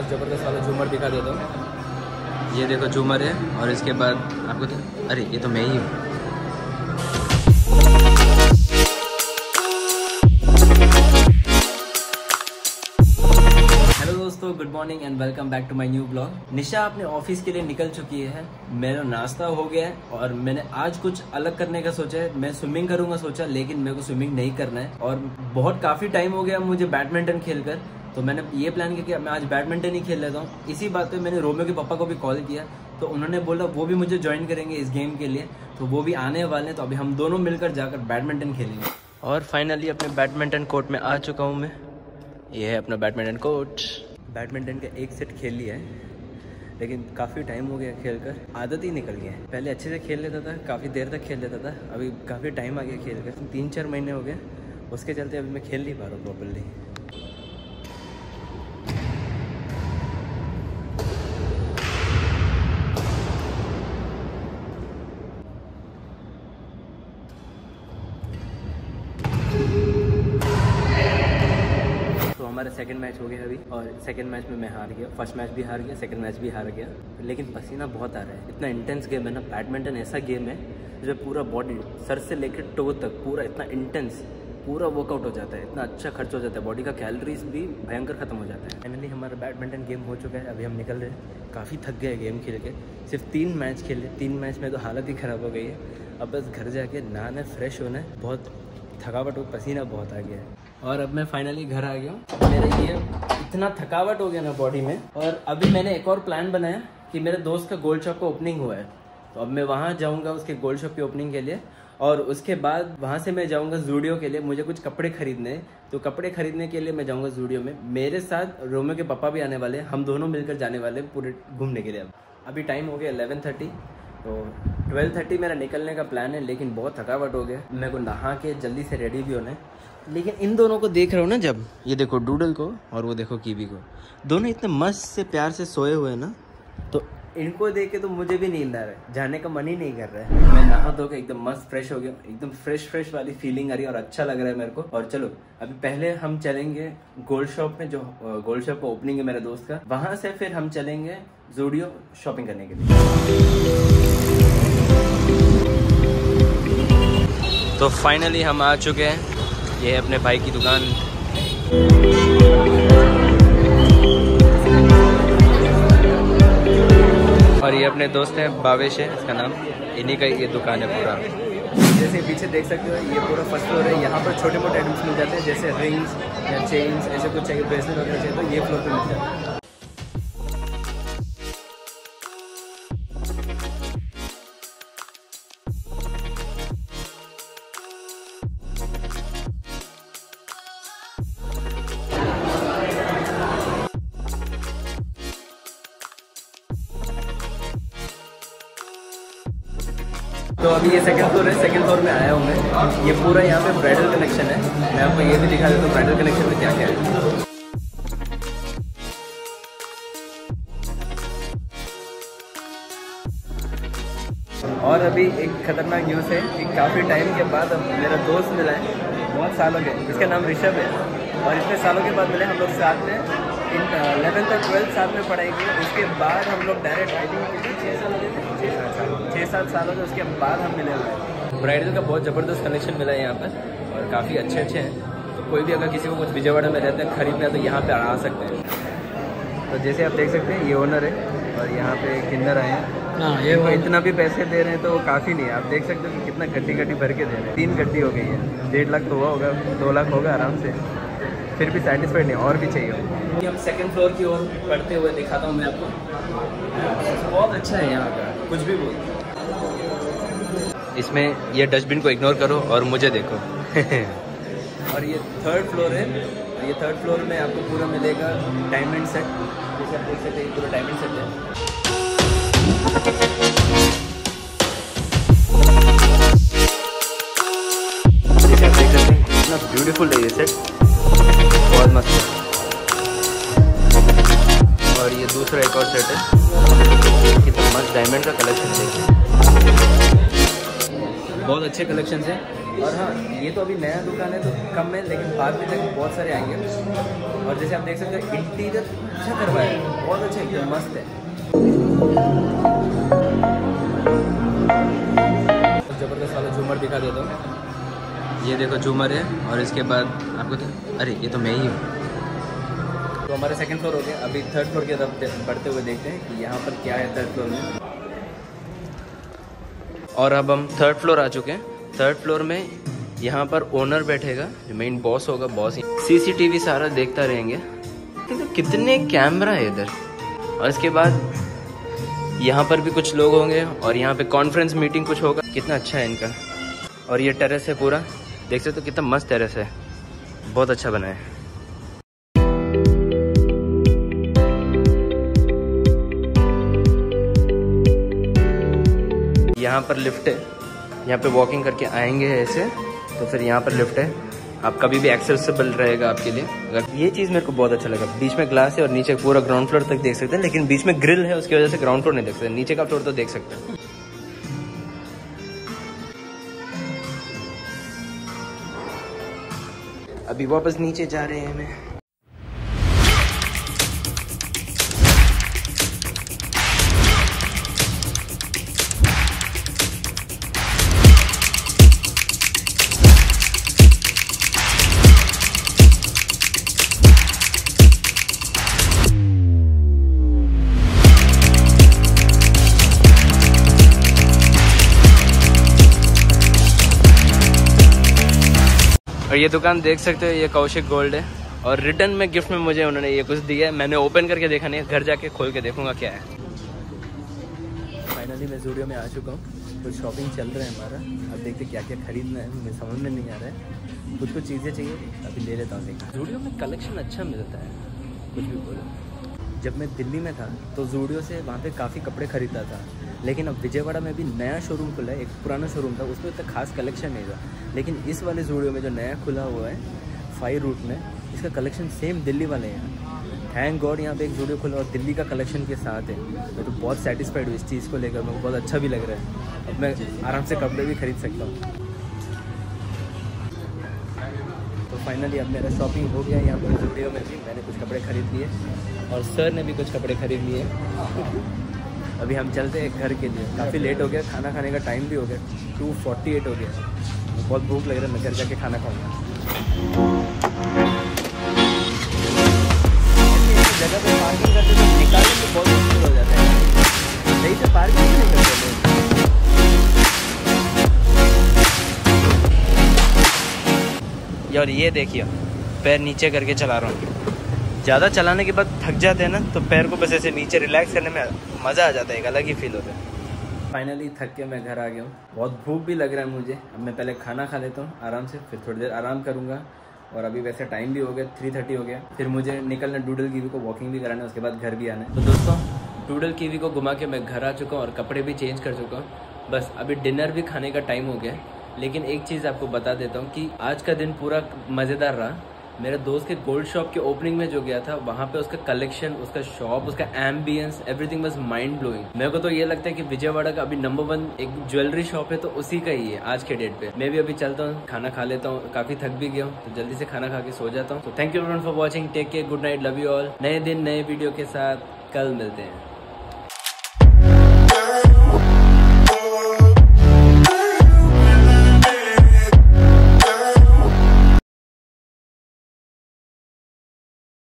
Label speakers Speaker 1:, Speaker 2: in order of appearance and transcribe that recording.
Speaker 1: ज़बरदस्त वाला झूमर दिखा देता हूँ ये देखो झूमर है, और इसके बाद आपको तो अरे, ये तो मैं ही हूँ। दोस्तों good morning and welcome back to my new blog Nisha अपने ऑफ़िस के लिए निकल चुकी है। मेरा नाश्ता हो गया है, और मैंने आज कुछ अलग करने का सोचा है। मैं स्विमिंग करूँगा सोचा, लेकिन मेरे को स्विमिंग नहीं करना है। और बहुत काफ़ी टाइम हो गया मुझे बैडमिंटन खेलकर। तो मैंने ये प्लान किया कि मैं आज बैडमिंटन ही खेल लेता हूँ। इसी बात पे मैंने रोमियो के पापा को भी कॉल किया तो उन्होंने बोला, वो भी मुझे ज्वाइन करेंगे इस गेम के लिए तो वो भी आने वाले हैं तो अभी हम दोनों मिलकर जाकर बैडमिंटन खेलेंगे। और फाइनली अपने बैडमिंटन कोर्ट में आ चुका हूँ मैं। ये है अपना बैडमिंटन कोर्ट बैडमिंटन का एक सेट खेल लिया है, लेकिन काफ़ी टाइम हो गया खेल कर आदत ही निकल गया है। पहले अच्छे से खेल लेता था, काफ़ी देर तक खेल लेता था, अभी काफ़ी टाइम आ गया खेल कर तीन चार महीने हो गए, उसके चलते अभी मैं खेल नहीं पा रहा हूँ प्रॉपरली हमारा सेकंड मैच हो गया अभी, और सेकंड मैच में मैं हार गया। फ़र्स्ट मैच भी हार गया सेकंड मैच भी हार गया। लेकिन पसीना बहुत आ रहा है। इतना इंटेंस गेम है ना बैडमिंटन ऐसा गेम है जिसमें पूरा बॉडी सर से लेकर टो तक, पूरा इतना इंटेंस पूरा वर्कआउट हो जाता है। इतना अच्छा खर्च हो जाता है। बॉडी का कैलोरीज भी भयंकर खत्म हो जाता है। फाइनली हमारा बैडमिंटन गेम हो चुका है। अभी हम निकल रहे हैं। काफ़ी थक गए गेम खेल के। सिर्फ़ तीन मैच खेले। तीन मैच में तो हालत ही ख़राब हो गई है। अब बस घर जाके नहाना फ्रेश होना है। बहुत थकावट हो पसीना बहुत आ गया है। और अब मैं फाइनली घर आ गया हूँ। मेरे ये इतना थकावट हो गया ना बॉडी में। और अभी मैंने एक और प्लान बनाया कि मेरे दोस्त का गोल्ड शॉप का ओपनिंग हुआ है। तो अब मैं वहाँ जाऊँगा उसके गोल्ड शॉप की ओपनिंग के लिए। और उसके बाद वहाँ से मैं जाऊँगा जूडियो के लिए। मुझे कुछ कपड़े खरीदने तो कपड़े खरीदने के लिए मैं जाऊँगा जूडियो में। मेरे साथ रोमियो के पापा भी आने वाले हम दोनों मिलकर जाने वाले पूरे घूमने के लिए अब। अभी टाइम हो गया एलेवन थर्टी तो ट्वेल्व थर्टी मेरा निकलने का प्लान है, लेकिन बहुत थकावट हो गया। मेरे को नहा के जल्दी से रेडी भी होना है। लेकिन इन दोनों को देख रहा हूँ ना जब? ये देखो डूडल को और वो देखो कीवी को। दोनों इतने मस्त से प्यार से सोए हुए हैं ना तो इनको देख के तो मुझे भी नींद आ रहा है। जाने का मन ही नहीं कर रहा है। मैं नहा धो के एकदम मस्त फ्रेश हो गया। एकदम फ्रेश फ्रेश वाली फीलिंग आ रही है और अच्छा लग रहा है मेरे को। और चलो, अभी पहले हम चलेंगे गोल्ड शॉप में, जो गोल्ड शॉप का ओपनिंग है मेरे दोस्त का। वहाँ से फिर हम चलेंगे जूडियो शॉपिंग करने के लिए। तो फाइनली हम आ चुके हैं। ये है अपने भाई की दुकान। और ये अपने दोस्त हैं बावेश है, इसका नाम। इन्हीं का ये दुकान है पूरा। जैसे पीछे देख सकते हो, ये पूरा फ़र्स्ट फ्लोर है। यहाँ पर छोटे मोटे आइटम्स मिल जाते हैं, जैसे रिंग्स या चेन्स ऐसे कुछ चाहिए ब्रेसलेट वगैरह चाहिए तो ये फ्लोर पे मिल जाता है। अभी ये सेकंड फ्लोर है सेकंड फ्लोर में आया हूँ मैं। ये पूरा यहाँ पे ब्राइडल कनेक्शन है। मैं आपको ये भी दिखा देता हूँ ब्राइडल कनेक्शन में क्या क्या है। और अभी एक खतरनाक न्यूज़ है कि काफ़ी टाइम के बाद अब मेरा दोस्त मिला है। बहुत सालों के। इसका नाम ऋषभ है। और इतने सालों के बाद मिले हम लोग साथ में। इन इलेवेंथ और ट्वेल्थ साथ में पढ़ाई की। उसके बाद हम लोग डायरेक्ट आई गए छः साल छः सात साल हो गए उसके बाद हम मिले हुए हैं। ब्राइडल का बहुत ज़बरदस्त कनेक्शन मिला है यहाँ पर और काफ़ी अच्छे अच्छे हैं। तो कोई भी अगर किसी को कुछ विजयवाड़ा में रहते हैं खरीदना है तो यहाँ पर आ सकते हैं। तो जैसे आप देख सकते हैं ये ओनर है और यहाँ पे किन्नर आए हैं।
Speaker 2: हाँ ये वो
Speaker 1: इतना भी पैसे दे रहे हैं तो काफ़ी नहीं है। आप देख सकते हो कि कितना गड्डी गड्डी भर के दे रहे हैं। तीन गड्डी हो गई है। डेढ़ लाख तो हुआ होगा दो लाख होगा आराम से। फिर भी सेटिस्फाइड नहीं और भी चाहिए होगा। हम सेकंड फ्लोर की ओर बढ़ते हुए दिखाता हूँ मैं आपको। बहुत अच्छा है यहाँ का। कुछ भी बोल। इसमें ये डस्टबिन को इग्नोर करो और मुझे देखो। और ये थर्ड फ्लोर है। ये थर्ड फ्लोर में आपको पूरा मिलेगा डायमंड सेट जैसे आप देख सकते हैं पूरा डायमंड सेट है। ब्यूटीफुल है ये सेट बहुत मस्त है। और ये दूसरा एक और सेट है। कितना मस्त डायमंड का कलेक्शन है। बहुत अच्छे कलेक्शन है। और हाँ ये तो अभी नया दुकान है तो कम है, लेकिन बाद में तक बहुत सारे आएँगे। और जैसे आप देख सकते हो इंटीरियर अच्छा करवाया है। बहुत अच्छा एकदम मस्त है। ज़बरदस्त वाला झूमर दिखा देता हूँ। ये देखो झूमर है, और इसके बाद आपको तो अरे, ये तो मैं ही हूँ। तो हमारे सेकंड फ्लोर हो गया। अभी थर्ड फ्लोर की तरफ़ बढ़ते हुए देखते हैं कि यहाँ पर क्या है थर्ड फ्लोर में। और अब हम थर्ड फ्लोर आ चुके हैं। थर्ड फ्लोर में यहाँ पर ओनर बैठेगा जो मेन बॉस होगा बॉस सीसीटीवी सारा देखता रहेंगे। कितने कैमरा है इधर। और इसके बाद यहाँ पर भी कुछ लोग होंगे और यहाँ पे कॉन्फ्रेंस मीटिंग कुछ होगा। कितना अच्छा है इनका। और ये टेरेस है पूरा। देख सकते हो तो कितना मस्त टेरेस है। बहुत अच्छा बना है। यहाँ पर लिफ्ट है। यहाँ पे वॉकिंग करके आएँगे ऐसे तो फिर यहाँ पर लिफ्ट है। आप कभी भी एक्सेसिबल रहेगा आपके लिए। अगर ये चीज़ मेरे को बहुत अच्छा लगा। बीच में ग्लास है और नीचे पूरा ग्राउंड फ्लोर तक देख सकते हैं, लेकिन बीच में ग्रिल है, उसकी वजह से ग्राउंड फ्लोर नहीं देख सकते। नीचे का फ्लोर तो देख सकते हैं। अभी वापस नीचे जा रहे हैं हमें। और ये दुकान देख सकते हो ये कौशिक गोल्ड है। और रिटर्न में गिफ्ट में मुझे उन्होंने ये कुछ दिया है। मैंने ओपन करके देखा नहीं घर जाके खोल के देखूँगा क्या है। फाइनली मैं जूडियो में आ चुका हूँ। कुछ शॉपिंग चल रहा है हमारा। अब देखते क्या क्या खरीदना है। मुझे समझ में नहीं आ रहा है। कुछ कुछ चीज़ें चाहिए अभी ले लेता हूँ देखा जूडियो में कलेक्शन अच्छा मिलता है। कुछ भी बोलो। जब मैं दिल्ली में था तो जूडियो से वहाँ पे काफ़ी कपड़े खरीदता था। लेकिन अब विजयवाड़ा में भी नया शोरूम खुला है, एक पुराना शोरूम था, उसमें इतना खास कलेक्शन नहीं था। लेकिन इस वाले जूडियो में जो नया खुला हुआ है फाइव रूट में, इसका कलेक्शन सेम दिल्ली वाले हैं। थैंक गॉड यहाँ पे एक जूडियो खुला और दिल्ली का कलेक्शन के साथ है। मैं तो बहुत सेटिस्फाइड हूँ इस चीज़ को लेकर, मेरे को बहुत अच्छा भी लग रहा है। अब मैं आराम से कपड़े भी खरीद सकता हूँ। फाइनली अब मेरा शॉपिंग हो गया, यहाँ पर जूडियो में भी मैंने कुछ कपड़े खरीद लिए और सर ने भी कुछ कपड़े खरीद लिए। अभी हम चलते हैं घर के लिए। काफ़ी लेट हो गया, खाना खाने का टाइम भी हो गया। टू फोर्टी एट हो गया। बहुत भूख लग रहा है, मैं घर जाके खाना खाऊँगा। जगह पे पार्किंग करते तो निकालने में बहुत मुश्किल हो जाता है। सही से पार्किंग नहीं करते यार ये देखिए पैर नीचे करके चला रहा हूँ। ज़्यादा चलाने के बाद थक जाते हैं ना तो पैर को बस ऐसे नीचे रिलैक्स करने में मज़ा आ जाता है, एक अलग ही फील होता है। फाइनली थक के मैं घर आ गया हूँ। बहुत भूख भी लग रहा है मुझे। अब मैं पहले खाना खा लेता हूँ आराम से, फिर थोड़ी देर आराम करूँगा। और अभी वैसे टाइम भी हो गया थ्री थर्टी हो गया। फिर मुझे निकलना डूडल कीवी को वॉकिंग भी कराना है, उसके बाद घर भी आना है। तो दोस्तों डूडल कीवी को घुमा के मैं घर आ चुका हूँ और कपड़े भी चेंज कर चुका हूँ। बस अभी डिनर भी खाने का टाइम हो गया। लेकिन एक चीज़ आपको बता देता हूँ कि आज का दिन पूरा मज़ेदार रहा। मेरे दोस्त के गोल्ड शॉप के ओपनिंग में जो गया था, वहाँ पे उसका कलेक्शन उसका शॉप उसका ambience everything was mind blowing मेरे को तो ये लगता है कि विजयवाड़ा का अभी नंबर वन एक ज्वेलरी शॉप है तो उसी का ही है आज के डेट पे। मैं भी अभी चलता हूँ, खाना खा लेता हूँ, काफ़ी थक भी गया हूँ तो जल्दी से खाना खा के सो जाता हूँ। तो thank you for watching take care good night love you all नए दिन, नए वीडियो के साथ, कल मिलते हैं।